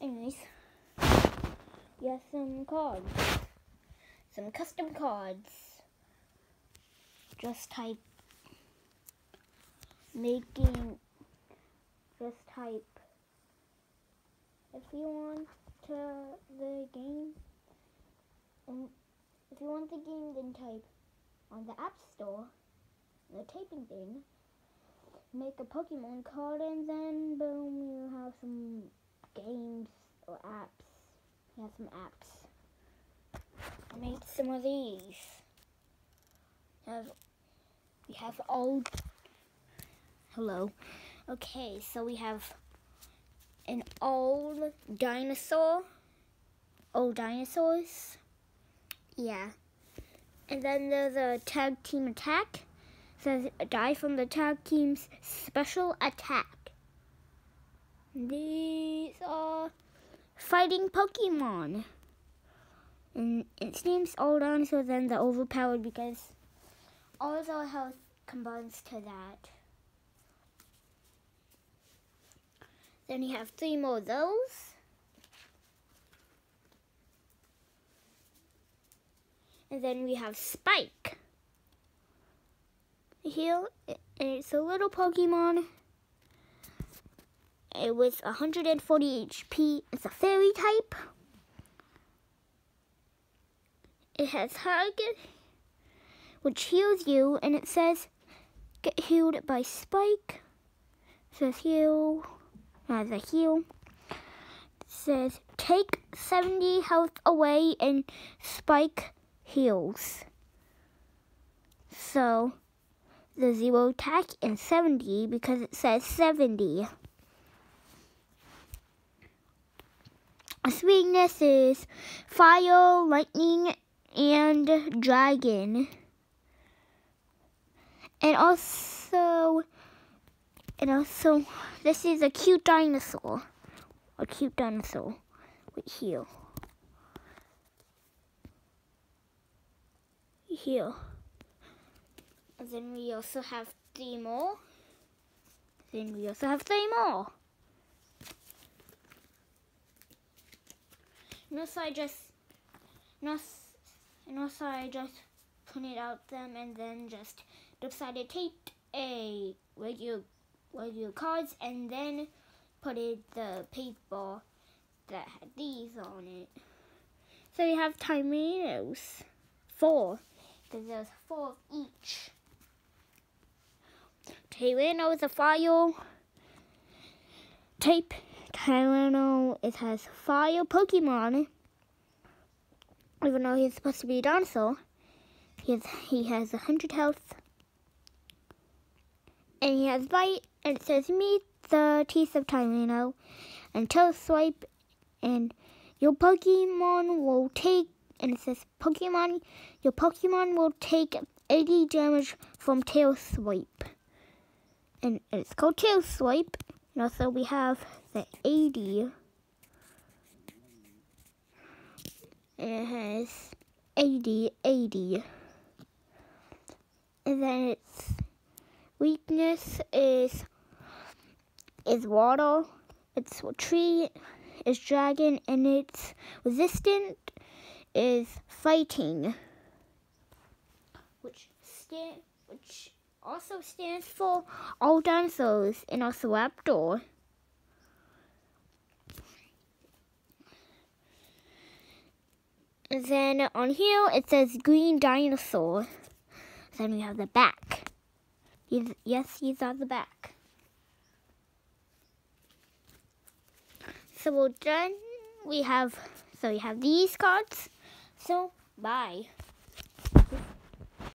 Anyways, have some cards. Some custom cards. Just type making just type if you want to the game and if you want the game then type on the app store the typing thing make a pokemon card and then boom you have some games or apps. You have some apps. I made some of these. Have we have old hello. Okay so we have an old dinosaur old dinosaurs. Yeah. And then there's a tag team attack says die from the tag team's special attack these are fighting pokemon and its name's old dinosaurs and they're overpowered because all of our health combines to that. Then you have three more of those. And then we have Spike. Here, it's a little Pokemon. It was 140 HP. It's a fairy type. It has Hug, which heals you, and it says get healed by Spike. It says heal, as a heal. It says take 70 health away, and Spike heals. So the zero attack and 70 because it says 70. Its weakness is fire, lightning, and dragon. And also and also this is a cute dinosaur. A cute dinosaur right here. Here then we also have three more then we also have three more and also I just and also, I just printed out them and then just decided take a regular regular cards and then put in the paper that had these on it. So you have tomatoes, four, because there's four of each. Tyranno is a fire type. Tyranno, it has fire Pokemon. Even though he's supposed to be a dinosaur, he has, he has 100 health and he has bite, and it says meet the teeth of Tyranno until swipe, and your Pokemon will take, and it says Pokemon, your Pokemon will take 80 damage from tail swipe. And it's called tail swipe. And also we have the 80. And it has 80, 80. And then it's weakness is is water. Its tree is dragon, and its resistant is fighting, which stand which also stands for all dinosaurs and also raptor. And then on here it says green dinosaur. Then we have the back. Yes, he's on the back. So we're done. We have, so we have these cards. So, bye.